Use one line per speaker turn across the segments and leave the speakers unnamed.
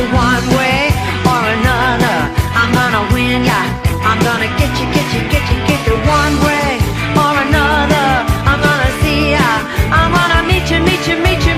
you one way or another. I'm gonna win ya. I'm gonna get you, get you, get you, get you one way or another. I'm gonna see ya. I'm gonna meet you, meet you, meet you.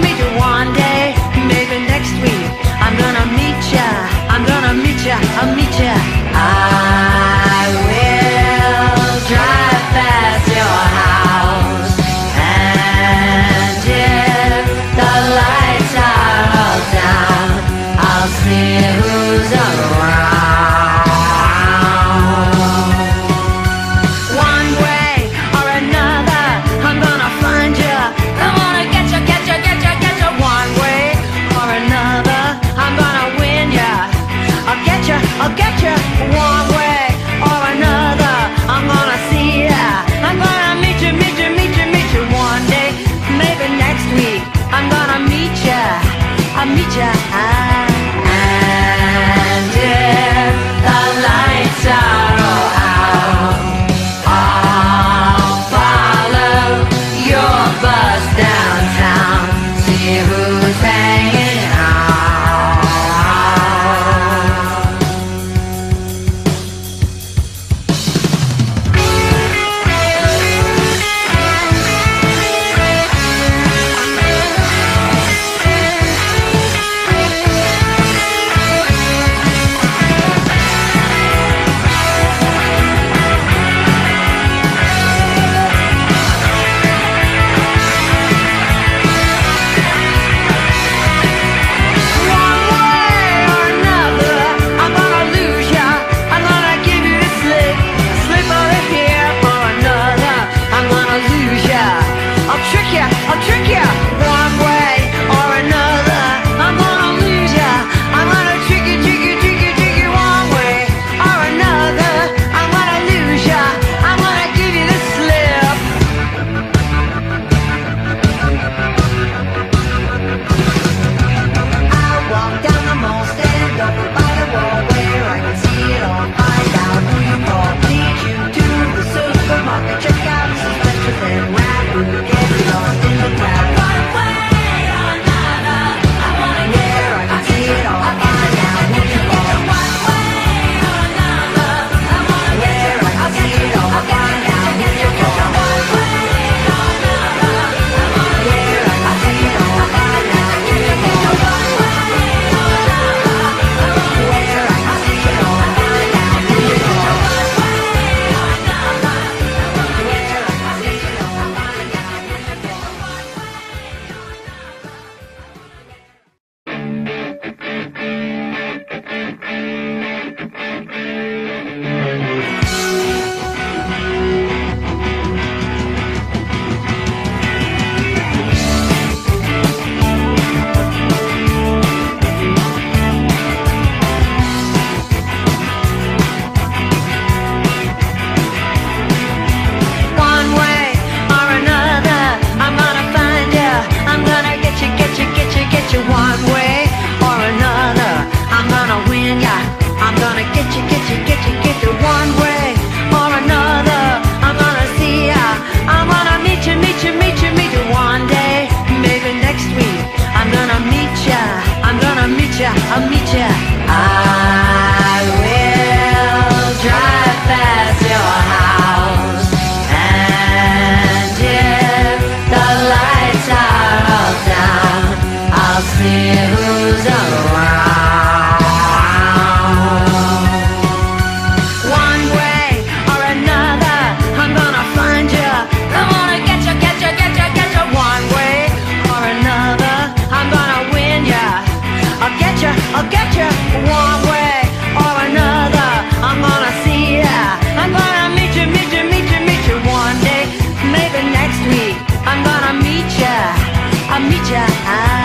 I'm gonna get you, get you, get you, get you one way or another. I'm gonna see ya. I'm gonna meet you, meet you, meet you, meet you one day. Maybe next week. I'm gonna meet ya. I'm gonna meet ya. I'll meet ya. I will drive past your house, and if the lights are all down, I'll see who's around. meet you.